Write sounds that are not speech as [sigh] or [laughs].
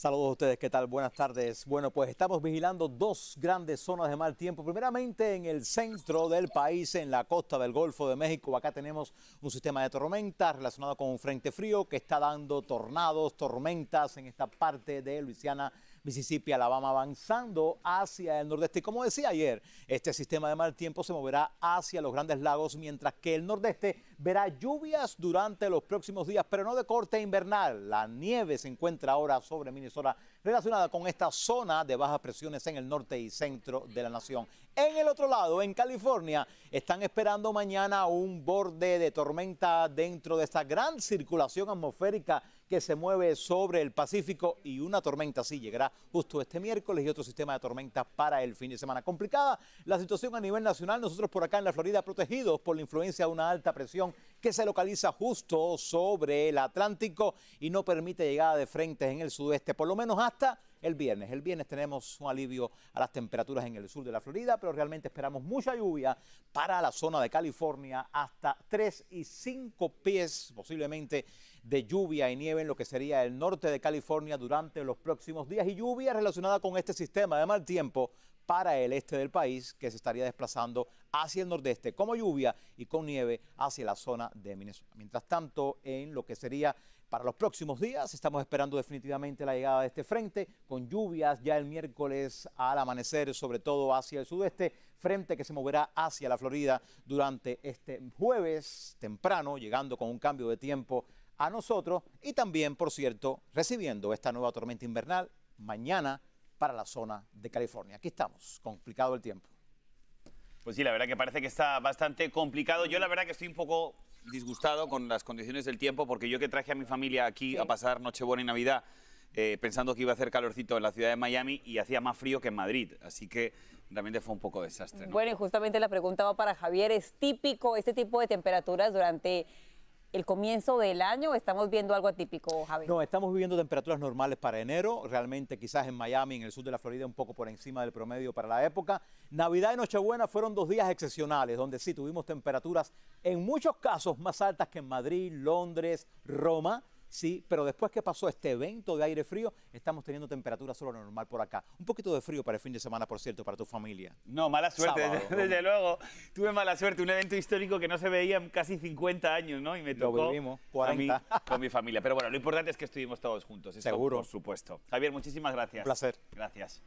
Saludos a ustedes, ¿qué tal? Buenas tardes. Bueno, pues estamos vigilando dos grandes zonas de mal tiempo. Primeramente en el centro del país, en la costa del Golfo de México. Acá tenemos un sistema de tormenta relacionado con un frente frío que está dando tornados, tormentas en esta parte de Luisiana Mississippi, Alabama, avanzando hacia el nordeste. Y como decía ayer, este sistema de mal tiempo se moverá hacia los grandes lagos, mientras que el nordeste verá lluvias durante los próximos días, pero no de corte invernal. La nieve se encuentra ahora sobre Minnesota relacionada con esta zona de bajas presiones en el norte y centro de la nación. En el otro lado, en California, están esperando mañana un borde de tormenta dentro de esta gran circulación atmosférica que se mueve sobre el Pacífico y una tormenta así llegará justo este miércoles y otro sistema de tormentas para el fin de semana. Complicada la situación a nivel nacional. Nosotros por acá en la Florida protegidos por la influencia de una alta presión que se localiza justo sobre el Atlántico y no permite llegada de frentes en el sudeste, por lo menos hasta el viernes. El viernes tenemos un alivio a las temperaturas en el sur de la Florida, pero realmente esperamos mucha lluvia para la zona de California, hasta 3 y 5 pies posiblemente de lluvia y nieve en lo que sería el norte de California durante los próximos días y lluvia relacionada con este sistema de mal tiempo para el este del país que se estaría desplazando hacia el nordeste como lluvia y con nieve hacia la zona de Minnesota. Mientras tanto, en lo que sería para los próximos días estamos esperando definitivamente la llegada de este frente con lluvias ya el miércoles al amanecer, sobre todo hacia el sudeste, frente que se moverá hacia la Florida durante este jueves temprano, llegando con un cambio de tiempo a nosotros y también, por cierto, recibiendo esta nueva tormenta invernal mañana para la zona de California. Aquí estamos, complicado el tiempo. Pues sí, la verdad que parece que está bastante complicado. Yo la verdad que estoy un poco disgustado con las condiciones del tiempo porque yo que traje a mi familia aquí a pasar Nochebuena y Navidad eh, pensando que iba a hacer calorcito en la ciudad de Miami y hacía más frío que en Madrid. Así que realmente fue un poco desastre. ¿no? Bueno, y justamente la pregunta va para Javier. ¿Es típico este tipo de temperaturas durante el comienzo del año? ¿Estamos viendo algo atípico, Javier? No, estamos viviendo temperaturas normales para enero, realmente quizás en Miami, en el sur de la Florida, un poco por encima del promedio para la época. Navidad y Nochebuena fueron dos días excepcionales, donde sí tuvimos temperaturas en muchos casos más altas que en Madrid, Londres, Roma. Sí, pero después que pasó este evento de aire frío, estamos teniendo temperatura solo normal por acá. Un poquito de frío para el fin de semana, por cierto, para tu familia. No, mala suerte, Sábado, [laughs] desde, desde luego. Tuve mala suerte, un evento histórico que no se veía en casi 50 años, ¿no? Y me Lo tocó vivimos, a mí 40. [laughs] con mi familia. Pero bueno, lo importante es que estuvimos todos juntos, eso Seguro. por supuesto. Javier, muchísimas gracias. Un placer. Gracias.